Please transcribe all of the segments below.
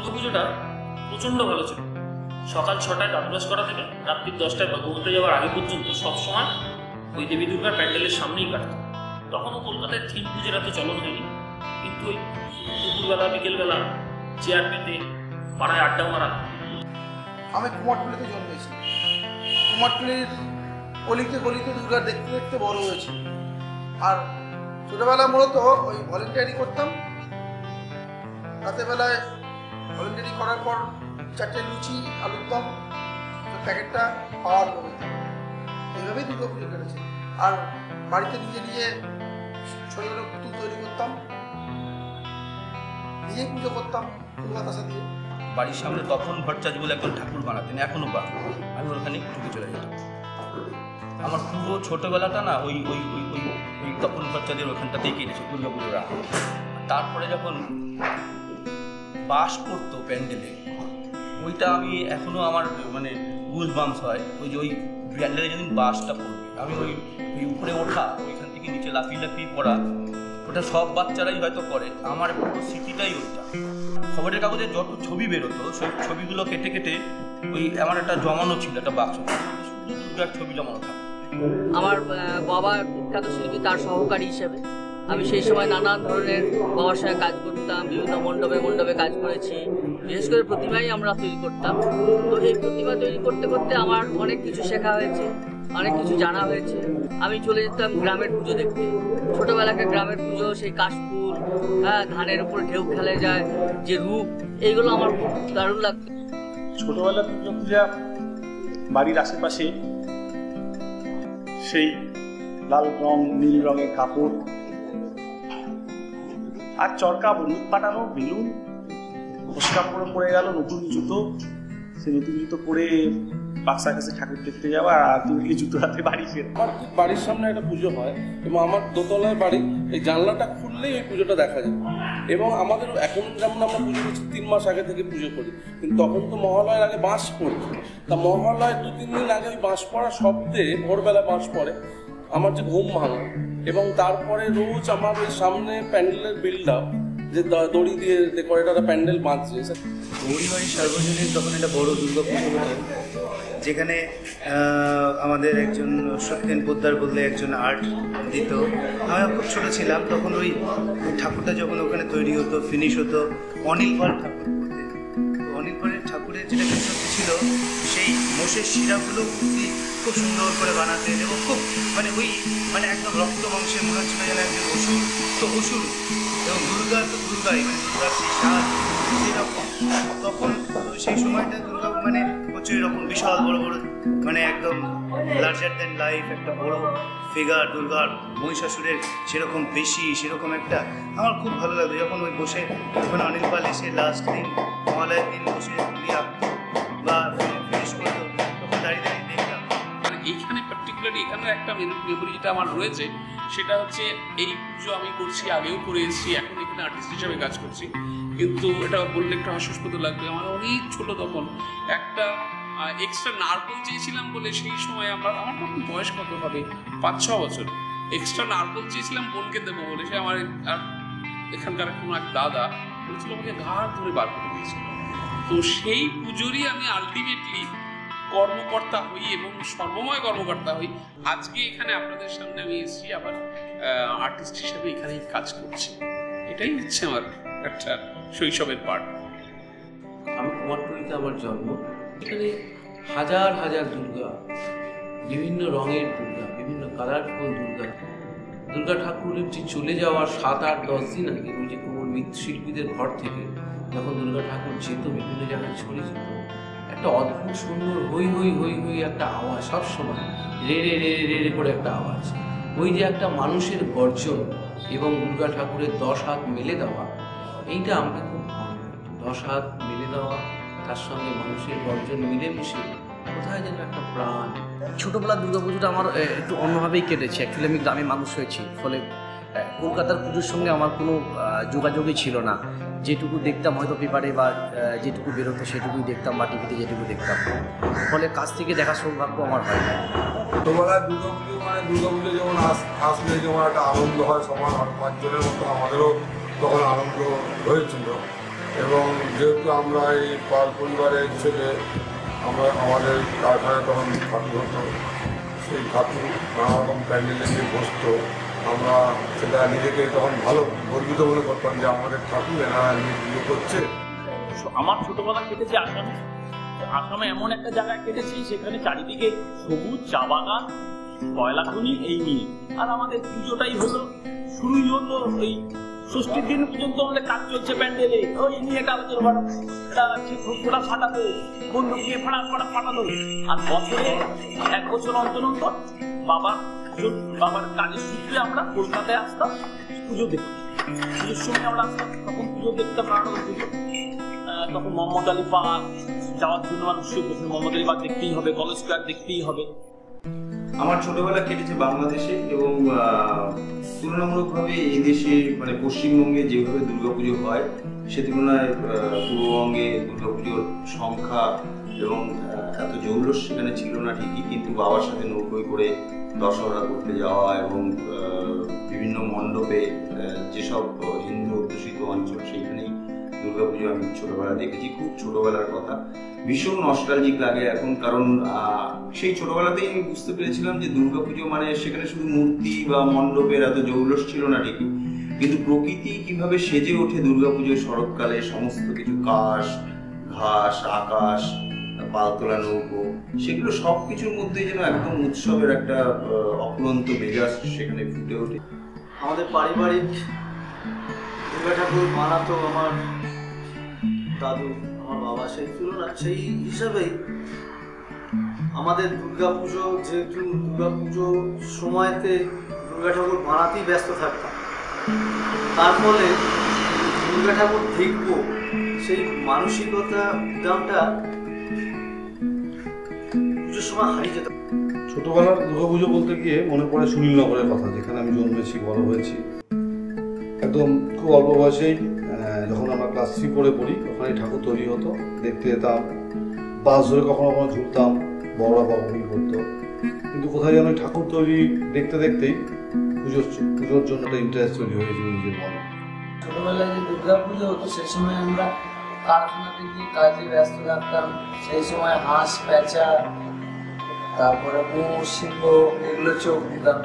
দুর্গাপুজোটা প্রচণ্ড ভালো ছিল। সকাল ছটায় দাঁতবাস করা থেকে রাত্রি দশটায় বা ঘুমোতে যাওয়ার আগে পর্যন্ত সবসময় ওই দেবী দুর্গার প্যান্ডেলের সামনেই কাটত। তখনও কলকাতায় থিম পুজোর এত চলন হয়নি। কিন্তু ওই দুপুরবেলা, বিকেলবেলা চেয়ার পেতে পাড়ায় আড্ডা মারা। আমি কুমারটুলিতে জন্মেছি কুমারটুলির গলিতে গলিতে দুর্গা দেখতে দেখতে বড় হয়েছি। আর ছোটবেলা মূলত ওই ভলেন্টিয়ারি করতাম। রাতের বেলায় ভলেন্টিয়ারি করার পর চারটে লুচি, আলুর দম প্যাকেটটা পাওয়ার লোভে এইভাবেই দুর্গা পুজো কেটেছে। আর বাড়িতে নিজে নিজে ছোটো ছোটো পুতুল তৈরি করতাম। নিজেই পুজো করতাম বাতাসা দিয়ে। বাড়ির সামনে তপন ভট্টাচার্য বলে একজন ঠাকুর বানাতেন এখনও বা আমি ওখানে ঢুকে চলে যেতাম। আমার পুরো ছোটবেলাটা না ওই ওই ওই ওই ওই তপন ভট্টাচার্যের ওখানটাতেই কেটেছে দুর্গাপুজোর আগে। তারপরে যখন বাস পড়তো প্যান্ডেলে। ওইটা আমি এখনও আমার মানে গুজ বামস হয়। ওই যে ওই প্যান্ডেলে যেদিন বাসটা পড়বে, আমি ওই ওই উপরে ওঠা, ওইখান থেকে নিচে লাফিয়ে লাফিয়ে পড়া, ওটা সব বাচ্চারাই হয়তো করে। আমার পুরো স্মৃতিটাই ওইটা। খবরের কাগজে যত ছবি বেরোতো, সেই ছবিগুলো কেটে কেটে ওই আমার একটা জমানো ছিল, একটা বাক্স শুধু দুর্গার ছবি জমানো থাকে। আমার বাবা বিখ্যাত শিল্পী, তার সহকারী হিসেবে। আমি সেই সময় নানান ধরনের বাবার কাজ করতাম, বিভিন্ন মণ্ডপে মণ্ডপে কাজ করেছি। বিশেষ করে প্রতিমাই আমরা তৈরি করতাম। তো এই প্রতিমা তৈরি করতে করতে আমার অনেক কিছু শেখা হয়েছে, অনেক কিছু জানা হয়েছে। আমি চলে যেতাম গ্রামের পুজো দেখতে। ছোটবেলাকার গ্রামের পুজো, সেই কাশফুল হ্যাঁ ধানের উপর ঢেউ খেলে যায়, যে রূপ, এইগুলো আমার খুব দারুণ লাগতো। ছোটবেলা দুর্গা পূজা বাড়ির আশেপাশে, সেই লাল রং, নীল রঙের কাপড় আর চরকা বন্দুক পাঠানো বেলুন, ফসকা পরে পড়ে গেল, নতুন জুতো। সে নতুন জুতো পরে বাক্সার কাছে ঠাকুর দেখতে যাওয়া আর তুমি জুতো হাতে বাড়ি ফেরা। আমার ঠিক বাড়ির সামনে একটা পুজো হয়, এবং আমার দোতলার বাড়ি, এই জানলাটা খুললেই ওই পুজোটা দেখা যায়। এবং আমাদের এখন যেমন আমরা পুজো করছি, তিন মাস আগে থেকে পুজো করি, কিন্তু তখন তো মহালয়ের আগে বাঁশ পড়তো। তা মহালয়ের দু তিন দিন আগে ওই বাঁশ পড়া শব্দে ভোরবেলা বাঁশ পড়ে আমার যে ঘুম ভাঙে। এবং তারপরে রোজ আমার ওই সামনে প্যান্ডেলের বিল্ড আপ যে দড়ি দিয়ে ডেকোরেটাররা প্যান্ডেল বাঁধছে। গৌরীবাড়ি সার্বজনীন তখন একটা বড় দুর্গা পুজো যেখানে আমাদের একজন সত্যেন পোদ্দার বললে একজন আর্ট দিত। আমি খুব ছোট ছিলাম, তখন ওই ঠাকুরটা যখন ওখানে তৈরি হতো ফিনিশ হতো, অনিল পাল ঠাকুর অনিল পালের ঠাকুরের যেটা ছিল, সেই মোষের শিরাগুলো খুব সুন্দর করে বানাতেন এবং খুব মানে ওই মানে একদম রক্ত মাংসের মনে হচ্ছিল যেন একজন অসুর। তো অসুর এবং দুর্গা তো দুর্গাই মানে দুর্গার সেই সাজ সেরকম তখন সেই সময়টা দুর্গা মানে হচ্ছে এরকম বিশাল বড় বড় মানে একদম লার্জার দ্যান লাইফ একটা বড় ফিগার দুর্গার মহিষাসুরের সেরকম বেশি, সেরকম একটা। আমার খুব ভালো লাগতো যখন ওই বসে, যখন অনিল পাল এসে লাস্ট দিন মহালয়ের দিন বসে বা এখানে একটা মেমোরি যেটা আমার রয়েছে, সেটা হচ্ছে এই পুজো আমি করছি, আগেও করে এসেছি, এখন এখানে আর্টিস্ট হিসাবে কাজ করছি। কিন্তু এটা বললে একটু হাস্যস্পদ লাগবে। আমার অনেক ছোট তখন। একটা এক্সট্রা নারকল চেয়েছিলাম বলে সেই সময় আমরা, আমার তখন বয়স কত হবে? পাঁচ ছ বছর। এক্সট্রা নারকল চেয়েছিলাম, বোনকে দেবো বলে। সে আমার এখানকার কোনো এক দাদা বলেছিল, আমাকে ঘাড় ধরে বার করে দিয়েছিল। তো সেই পুজোরই আমি আলটিমেটলি কর্মকর্তা হই এবং সর্বময় কর্মকর্তা হই। আজকে এখানে আপনাদের সামনে আমি এসেছি আবার আর্টিস্ট হিসেবে এখানেই কাজ করছি। এটাই হচ্ছে আমার একটা শৈশবের পার্ট আমি কুমারটুলিতে আমার জন্ম। এখানে হাজার হাজার দুর্গা, বিভিন্ন রঙের দুর্গা, বিভিন্ন কালারফুল দুর্গা। দুর্গা ঠাকুরের যে চলে যাওয়ার সাত আট দশ দিন আগে, ওই যে কোনো মৃৎশিল্পীদের ঘর থেকে, যখন দুর্গা ঠাকুর যেত, বিভিন্ন জায়গায় ছড়িয়ে যেত। একটা অদ্ভুত সুন্দর হই হই হই হই একটা আওয়াজ, সব সময় রে রে রে রে রে করে একটা আওয়াজ। ওই যে একটা মানুষের গর্জন এবং দুর্গা ঠাকুরের দশ হাত মেলে দেওয়া, এইটা আমাকে খুব ভালো। দশ হাত মেলে দেওয়া, তার সঙ্গে মানুষের গর্জন মিলেমিশে, কোথায় যেন একটা প্রাণ। ছোটোবেলার দুর্গাপুজোটা আমার একটু অন্যভাবেই কেটেছে। অ্যাকচুয়ালি আমি গ্রামে মানুষ হয়েছি, ফলে কলকাতার পুজোর সঙ্গে আমার কোনো যোগাযোগই ছিল না। যেটুকু দেখতাম, হয়তো পেপারে বা যেটুকু বেরোতো সেটুকুই দেখতাম বা টিভিতে যেটুকু দেখতাম। ফলে কাছ থেকে দেখার সৌভাগ্য আমার হয় না। ছোটবেলায় দুর্গা পুজো মানে দুর্গা পুজো যেমন আস- আসলে যেমন একটা আনন্দ হয় আর পাঁচজনের মতো আমাদেরও তখন আনন্দ হয়েছিল। এবং যেহেতু আমরা এই পাল পরিবারের ছেলে, আমরা, আমাদের কারখানায় তখন ঠাকুর হতো, সেই ঠাকুর নানা রকম প্যান্ডেলে যে বসতো। আমরা সেটা নিজেকে তখন ভালো, গর্বিত মনে করতাম যে আমাদের ঠাকুর এনারা নিয়ে করছে। আমার ছোটবেলা কেটেছে আসামে। আসামে এমন একটা জায়গায় কেটেছি, সেখানে চারিদিকে সবুজ চা বাগান কয়লা খনি এই নিয়ে। আর আমাদের পুজোটাই হলো, শুরুই হলো ওই ষষ্ঠীর দিন পর্যন্ত আমাদের কাজ চলছে প্যান্ডেলে। ওই নিয়ে করা ফোটা ফাটাতো, বন্দুক দিয়ে ফাটা ফাটা ফাটাতো আর বছরে এক বছর অন্তর অন্তর বাবা পুজো- বাবার কাজের সূত্রে আমরা কলকাতায় আসতাম, পুজো দেখতাম। পুজোর সময় আমরা আসতাম, তখন পুজো দেখতাম নানা পুজো। তখন মোহাম্মদ আলী পার্ক, যাওয়ার জন্য মানুষ প্রথমে মোহাম্মদ আলী পার্ক দেখতেই হবে, কলেজ স্কোয়ার দেখতেই হবে। আমার ছোটবেলা কেটেছে বাংলাদেশে এবং তুলনামূলকভাবে এই দেশে মানে পশ্চিমবঙ্গে যেভাবে দুর্গাপুজো হয়, সে তুলনায় পূর্ববঙ্গে দুর্গাপুজোর সংখ্যা এবং এত জৌলস সেখানে ছিল না ঠিকই, কিন্তু বাবার সাথে নৌকোয় করে দশহরা করতে যাওয়া এবং বিভিন্ন মণ্ডপে যেসব হিন্দু অধ্যুষিত অঞ্চল, সেইখানেই দুর্গাপুজো আমি ছোটবেলা দেখেছি, খুব ছোটবেলার কথা। ভীষণ নস্টালজিক লাগে এখন, কারণ সেই ছোটবেলাতেই আমি বুঝতে পেরেছিলাম যে দুর্গাপুজো মানে সেখানে শুধু মূর্তি বা মণ্ডপের এত জৌলস ছিল না ঠিকই। কিন্তু প্রকৃতি কীভাবে সেজে ওঠে দুর্গাপুজোর শরৎকালে, সমস্ত কিছু কাশ, ঘাস, আকাশ, পালতোলা নৌকো, সেগুলো সব কিছুর মধ্যেই যেন একদম উৎসবের একটা অফুরন্ত মেজাজ সেখানে ফুটে ওঠে। আমাদের পারিবারিক দুর্গা ঠাকুর বানাতো আমার দাদু, আমার বাবা, সেই তুলনা সেই হিসাবেই আমাদের দুর্গা পুজো, যেহেতু দুর্গা পুজো সময়তে দুর্গা ঠাকুর বানাতেই ব্যস্ত থাকতাম। তার ফলে দুর্গা ঠাকুর দেখব, সেই মানসিকতা, উদ্যমটা পুজোর সময় হারিয়ে যেত। ছোটবেলার দুর্গাপুজো বলতে গিয়ে মনে পড়ে সুনীলনগরের কথা, যেখানে আমি জন্মেছি, বড় হয়েছি। একদম খুব অল্প বয়সেই যখন আমরা ক্লাস থ্রি পড়ে পড়ি ওখানে ঠাকুর তৈরি হতো। দেখতে যেতাম, বাস ধরে কখনো কখনো ঝুলতাম। বড়রা বকবকি করতো। কিন্তু কোথায় যেন ঠাকুর তৈরি দেখতে দেখতেই পুজোর পুজোর জন্য একটা ইন্টারেস্ট তৈরি হয়েছিল নিজের মনে। ছোটবেলায় যে দুর্গা পুজো হতো সেই সময় আমরা কারখানাতে গিয়ে কাজে ব্যস্ত থাকতাম। সেই সময় হাঁস প্যাঁচা তারপরে মোষ, সিংহ, এগুলো চোখ দিতাম।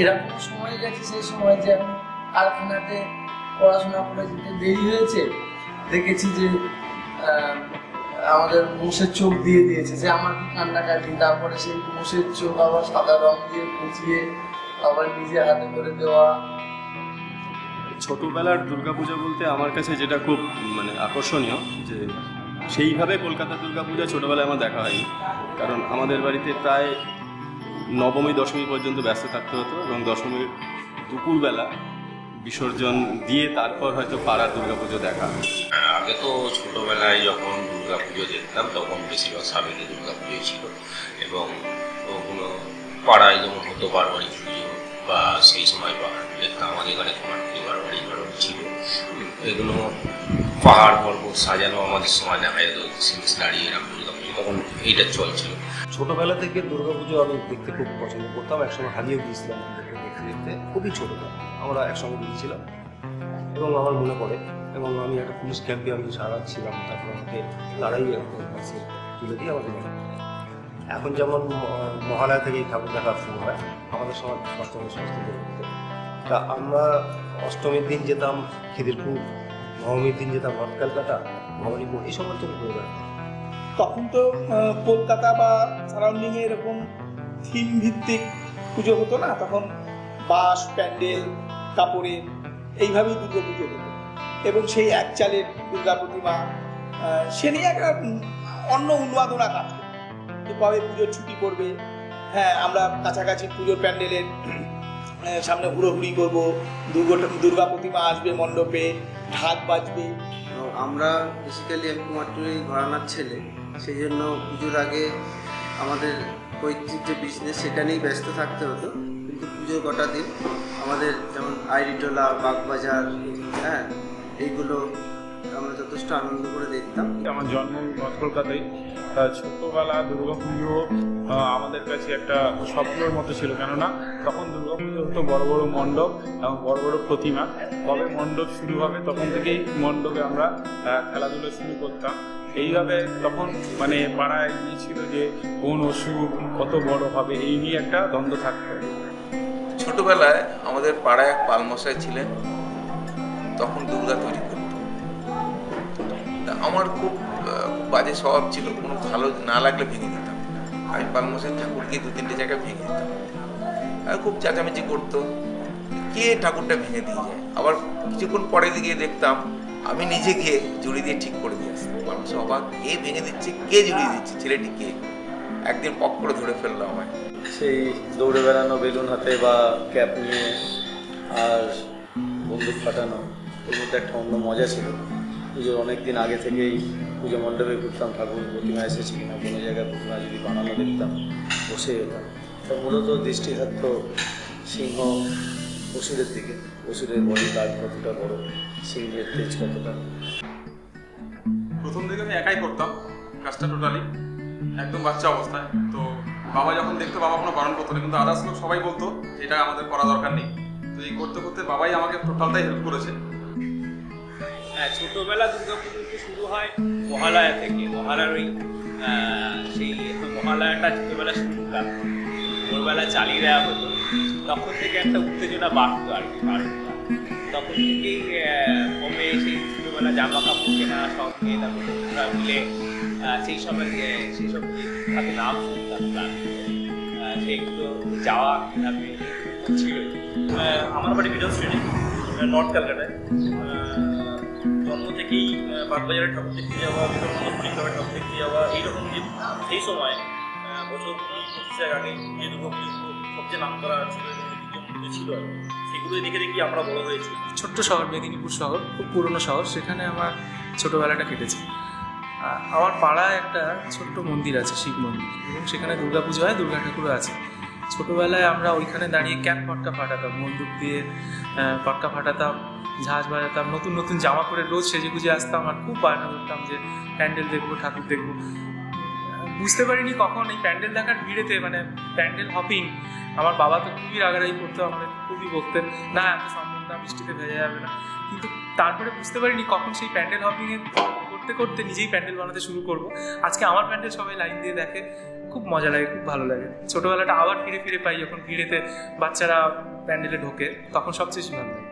এরকম সময় গেছে সেই সময় যে আমি কারখানাতে পড়াশোনা করে যেতে দেরি হয়েছে। দেখেছি যে আমাদের মোষের চোখ দিয়ে দিয়েছে যে আমার কি কান্নাকাটি তারপরে সেই মোষের চোখ আবার সাদা রং দিয়ে কুচিয়ে আবার নিজে হাতে করে দেওয়া। ছোটবেলার দুর্গাপূজা বলতে আমার কাছে যেটা খুব মানে আকর্ষণীয়, যে সেইভাবে কলকাতা দুর্গাপূজা ছোটবেলায় আমার দেখা হয়নি। কারণ আমাদের বাড়িতে প্রায় নবমী, দশমী পর্যন্ত ব্যস্ত থাকতে হতো এবং দশমীর দুপুরবেলা বিসর্জন দিয়ে তারপর হয়তো পাড়ার দুর্গাপুজো দেখা আগে তো ছোটবেলায় যখন দুর্গা পুজো দেখতাম তখন বেশিরভাগ সাবেকি দুর্গা পুজোই ছিল। এবং ওগুলো পাড়ায় যেমন হতো বারবাড়ি পুজো বা সেই সময় বা দেখতাম আমাদের এখানে কুমারপুরি বারবাড়ি বারবাড়ি ছিল। এগুলো পাহাড় পর্বত সাজানো আমাদের সময় দেখা যেত সিরিজ দাঁড়িয়ে এরকম দুর্গা পুজো তখন এইটা চলছিল। ছোটবেলা থেকে দুর্গাপুজো আমি দেখতে খুব পছন্দ করতাম একসময় হারিয়ে গিয়েছিলাম দেখতে দেখতে। খুবই ছোটবেলা। আমরা একসঙ্গে গিয়েছিলাম এবং আমার মনে পড়ে, এবং আমি একটা পুলিশ ক্যাম্পে আমি সারা ছিলাম, তারপর আমাকে তারাই কাছে তুলে দিয়ে আমাকে এখন যেমন মহালয়া থেকেই ঠাকুর দেখা শুরু হয়, আমাদের সময় অষ্টমী করতে তা আমরা অষ্টমীর দিন যেতাম খিদিরপুর, নবমীর দিন যেতাম হট ক্যালকাটা ভবানীপুর, এই ঘুরে বেড়াতাম। তখন তো কলকাতা বা সারাউন্ডিং এরকম থিম ভিত্তিক পুজো হতো না? তখন বাস প্যান্ডেল কাপড়ে এইভাবেই দুর্গা পুজো হতো। এবং সেই এক চালের দুর্গা প্রতিমা সে নিয়ে একটা অন্য উন্মাদনা কাজ করতো। কবে পুজোর ছুটি পড়বে হ্যাঁ আমরা কাছাকাছি পুজোর প্যান্ডেলের সামনে হুড়োহুড়ি করব, দুর্গা দুর্গা প্রতিমা আসবে মণ্ডপে, ঢাক বাজবে। আমরা বেসিক্যালি আমি কুমারটুলি ঘরানার ছেলে, সেই জন্য পুজোর আগে আমাদের পৈতৃক যে বিজনেস সেটা নিয়েই ব্যস্ত থাকতে হতো। কিন্তু পুজোর কটা দিন আমাদের যেমন আইরিটোলা, বাগবাজার হ্যাঁ এইগুলো আমরা যথেষ্ট আনন্দ করে দেখতাম। আমার জন্ম কলকাতায়। ছোটবেলা দুর্গাপুজো আমাদের কাছে একটা স্বপ্নের মতো ছিল। কেননা, তখন দুর্গাপুজো হতো বড় বড় মণ্ডপ এবং বড় বড় প্রতিমা। কবে মণ্ডপ শুরু হবে, তখন থেকেই মণ্ডপে আমরা খেলাধুলো শুরু করতাম। এইভাবে তখন মানে পাড়ায় ইয়ে ছিল যে কোন অসুখ কত বড় হবে, এই নিয়ে একটা দ্বন্দ্ব থাকতো। ছোটবেলায় আমাদের পাড়ায় এক পালমশাই ছিলেন, তখন দুর্গা তৈরি করত। আমার খুব বাজে স্বভাব ছিল, কোনো ভালো না লাগলে ভেঙে দিতাম। আমি পালমশাই ঠাকুরকে দু তিনটে জায়গায় ভেঙে দিতাম। আর খুব চেঁচামেচি করতো, কে ঠাকুরটা ভেঙে দিয়ে যায়? আবার কিছুক্ষণ পরে গিয়ে দেখতাম, আমি নিজে গিয়ে জুড়ি দিয়ে ঠিক করে দিয়ে আসতাম। মানুষ অবাক, কে ভেঙে দিচ্ছে, কে জুড়িয়ে দিচ্ছে, ছেলেটি কে? একদিন পক করে ধরে ফেলল আমায়। সেই দৌড়ে বেড়ানো বেলুন হাতে বা ক্যাপ নিয়ে আর বন্দুক ফাটানো এর মধ্যে একটা অন্য মজা ছিল। পুজোর অনেক দিন আগে থেকেই পুজো মণ্ডপে ঘুরতাম ঠাকুর প্রতিমা এসেছে কিনা কোনো জায়গায় প্রতিমা যদি বানানো দেখতাম বসে যেতাম। তা মূলত দৃষ্টি থাকতো সিংহ অসুরের দিকে। অসুরের বডি গার্ড কতটা বড় সিংহের তেজ কতটা। প্রথম দিকে আমি একাই করতাম কাজটা টোটালি একদম বাচ্চা অবস্থায়। তো বাবা যখন দেখতো বাবা কোনো বারণ করতো না, কিন্তু আদার্স লোক সবাই বলতো এটা আমাদের করা দরকার নেই। তো এই করতে করতে বাবাই আমাকে টোটালটাই হেল্প করেছে। হ্যাঁ ছোটবেলা দুর্গাপুজো তো শুরু হয় মহালয়া থেকে। মহালয়ার ওই সেই মহালয়াটা ছোটোবেলা শুরু শুনতাম ভোরবেলা চালিয়ে দেওয়া হতো। তখন থেকে একটা উত্তেজনা বাড়তো আর কি তখন থেকেই কমে সেই ছোটবেলা জামা কাপড় কেনা সঙ্গে তারপর বন্ধুরা মিলে সেই সময় সেই সব হাতে নাম শুনতাম সেইগুলো যাওয়া ছিল। আমার বাড়ি স্ট্রিটে নর্থ ক্যালকাটায়। জন্ম থেকেই বাগবাজারের ঠাকুর দেখতে যাওয়া বিবেকানন্দ ঠাকুর দেখতে যাওয়া, এইরকম যে সেই সময় বছর পঁচিশের আগে যে সবচেয়ে নাম করা ছিল দেখে আমরা হয়েছি। ছোট্ট শহর, মেদিনীপুর শহর, খুব পুরনো শহর, সেখানে আমার ছোটোবেলাটা কেটেছে। আমার পাড়ায় একটা ছোট্ট মন্দির আছে, শিব মন্দির, এবং সেখানে দুর্গা পুজো হয়, দুর্গা ঠাকুরও আছে। ছোটোবেলায় আমরা ওইখানে দাঁড়িয়ে ক্যাপ পটকা ফাটাতাম, বন্দুক দিয়ে পটকা ফাটাতাম, ঝাঁজ বাজাতাম, নতুন নতুন জামা পরে রোজ সেজে গুজে আসতাম আর খুব বায়না করতাম যে প্যান্ডেল দেখব, ঠাকুর দেখব। বুঝতে পারিনি কখন এই প্যান্ডেল দেখার ভিড়েতে মানে প্যান্ডেল হপিং। আমার বাবা তো খুবই রাগারাগি করতো আমাদের খুবই বকতেন, না, এত সম্ভব না, বৃষ্টিতে ভেজা যাবে না। কিন্তু তারপরে বুঝতে পারিনি কখন সেই প্যান্ডেল হপিং এ করতে করতে নিজেই প্যান্ডেল বানাতে শুরু করব। আজকে আমার প্যান্ডেল সবাই লাইন দিয়ে দেখে, খুব মজা লাগে, খুব ভালো লাগে। ছোটবেলাটা আবার ফিরে ফিরে পাই যখন ভিড়েতে বাচ্চারা প্যান্ডেলে ঢোকে, তখন সবচেয়ে বেশি ভালো লাগে।